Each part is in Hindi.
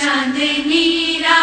ीरा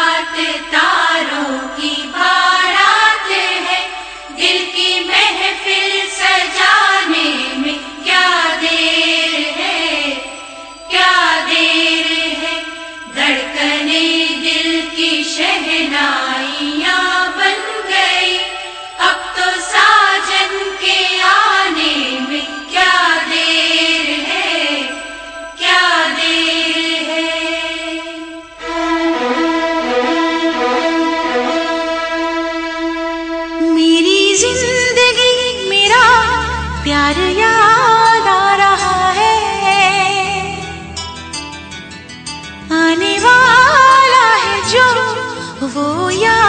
不要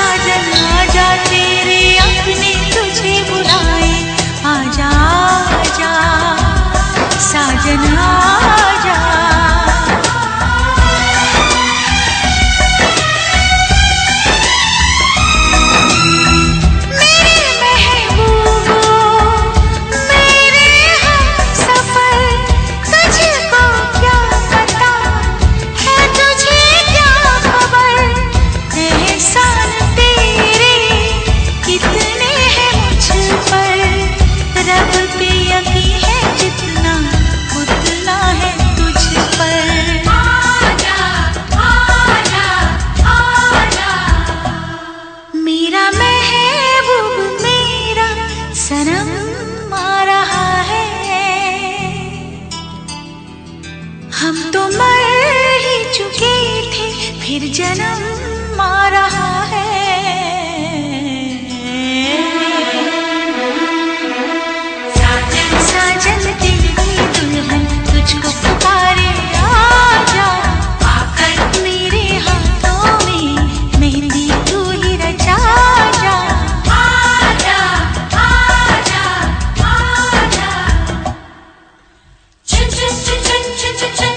সাজা फिर जन्म आ रहा है। साजन साजन तेरी दुल्हन तुझको पुकारे Ch-ch-ch-ch-ch-ch